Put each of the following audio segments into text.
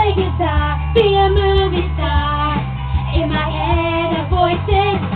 play guitar, be a movie star. In my head, a voice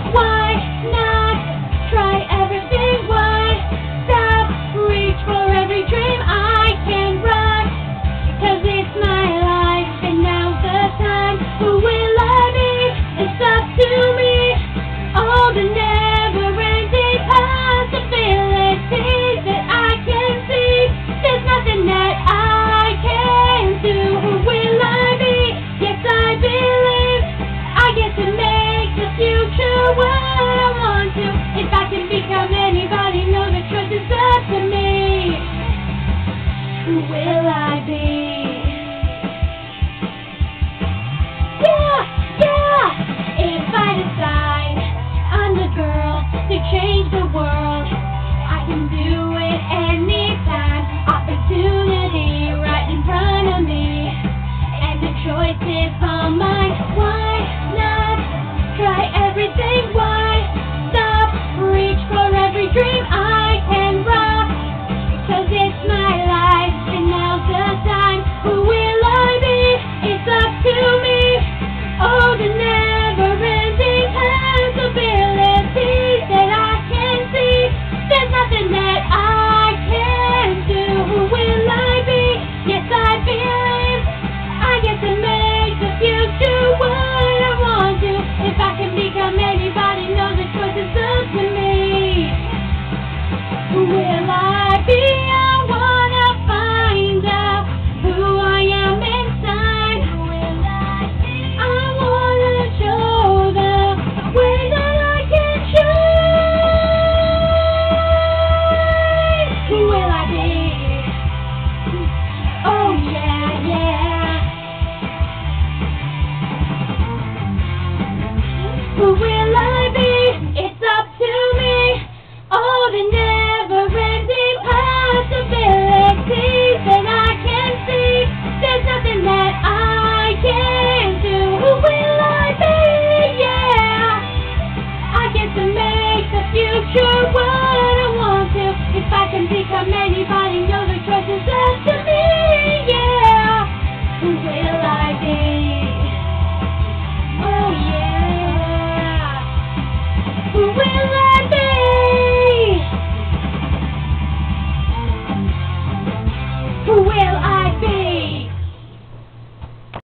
Who will I be? It's up to me. All the never-ending possibilities that I can see. There's nothing that I can do. Who will I be? Yeah. I get to make the future what I want to. If I can become anybody, no the choices are be?